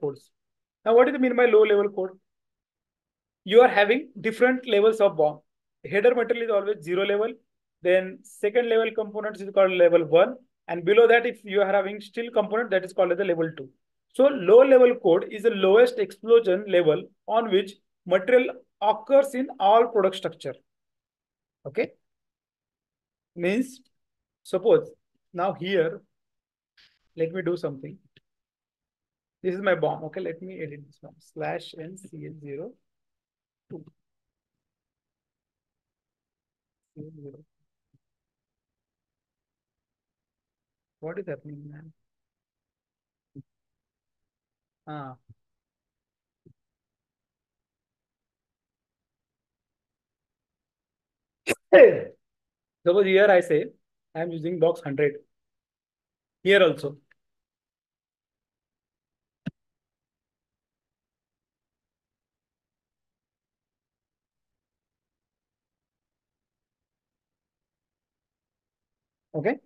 codes. Now, what do you mean by low level code? You are having different levels of BOM. Header material is always zero level. Then second level components is called level one. And below that, if you are having still component, that is called as the level two. So low level code is the lowest explosion level on which material occurs in all product structure. Okay. Means suppose now here, let me do something. This is my BOM. Okay, let me edit this one. Slash n cs0 2. What is happening, man? Ah. Suppose here I say I am using box 100. Here also. Okay.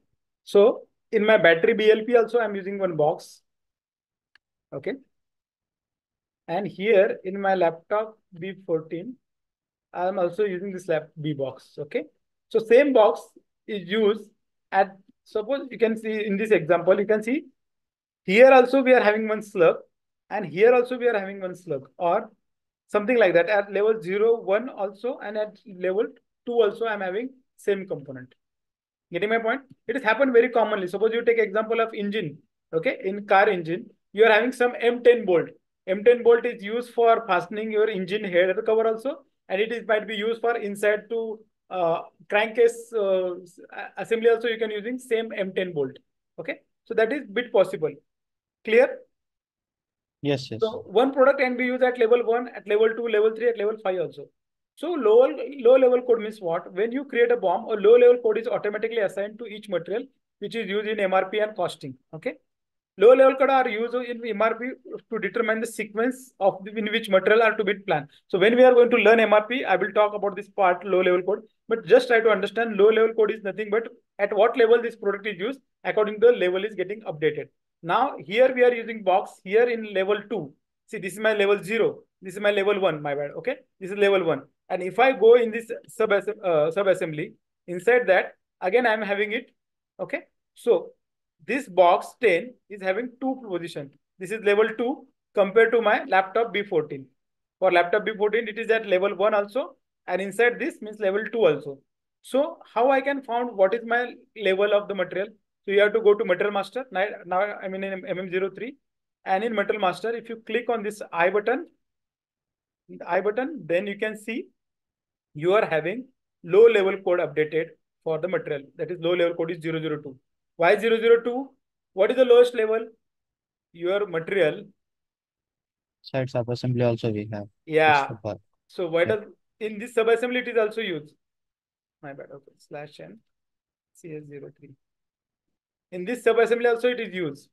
So in my battery BLP also I'm using one box. Okay. And here in my laptop B14, I'm also using this lap B box. Okay. So same box is used at suppose you can see in this example, you can see here also we are having one slug and here also we are having one slug or something like that at level 0, 1 also and at level 2 also I'm having same component. Getting my point? It has happened very commonly. Suppose you take example of engine. Okay, in car engine, you are having some M10 bolt. M10 bolt is used for fastening your engine head cover also, and it is might be used for inside to uh, crankcase uh, assembly also. You can using same M10 bolt. Okay, so that is bit possible. Clear? Yes, yes. So one product can be used at level one, at level two, level three, at level five also. So low, low level code means what? When you create a BOM, a low level code is automatically assigned to each material, which is used in MRP and costing. Okay. Low level code are used in MRP to determine the sequence of the, in which material are to be planned. So when we are going to learn MRP, I will talk about this part low level code, but just try to understand low level code is nothing but at what level this product is used according to the level is getting updated. Now here we are using box here in level two. See, this is my level zero. This is my level one, my bad. Okay. This is level one. And if I go in this sub, uh, sub assembly, inside that, again, I'm having it. Okay. So this box 10 is having two position. This is level 2 compared to my laptop B14. For laptop B14, it is at level 1 also. And inside this means level 2 also. So how I can find what is my level of the material? So you have to go to Material Master. Now, now I'm in MM03. And in Material Master, if you click on this I button, I button, then you can see you are having low level code updated for the material. That is low level code is 002. Why 002? What is the lowest level? Your material. Side sub-assembly also we have. Yeah. So why yeah. does in this sub-assembly it is also used? My bad. Okay. Slash n CS03. In this sub-assembly also it is used.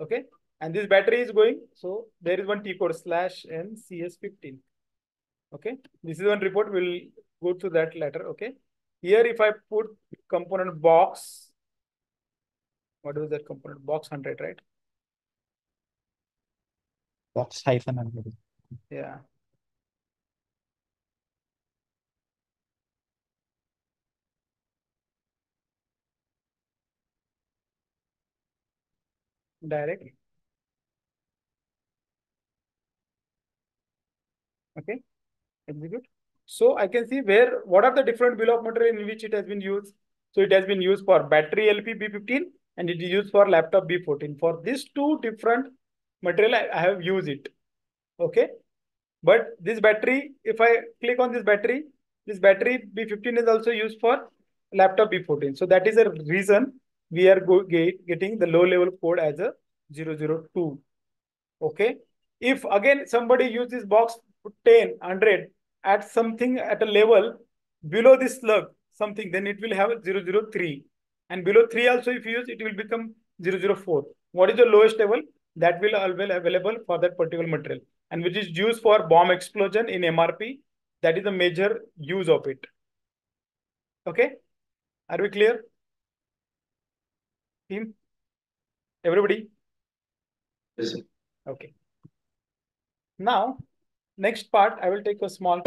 Okay. And this battery is going. So there is one T code slash n CS15. Okay, this is one report. We'll go to that later. Okay, here if I put component box, what is that component? Box 100, right? Box hyphen 100. Yeah. Direct. Okay execute. So I can see where, what are the different bill of material in which it has been used. So it has been used for battery LP B15 and it is used for laptop B14. For these two different material, I, I have used it. Okay. But this battery, if I click on this battery, this battery B15 is also used for laptop B14. So that is a reason we are get, getting the low level code as a 002. Okay. If again somebody uses this box 10, 100 at something at a level below this slug, something, then it will have 003. And below 3 also, if you use, it will become 004. What is the lowest level? That will always available for that particular material. And which is used for BOM explosion in MRP. That is the major use of it. Okay? Are we clear? Team? Everybody? Yes, Okay. Now, next part, I will take a small.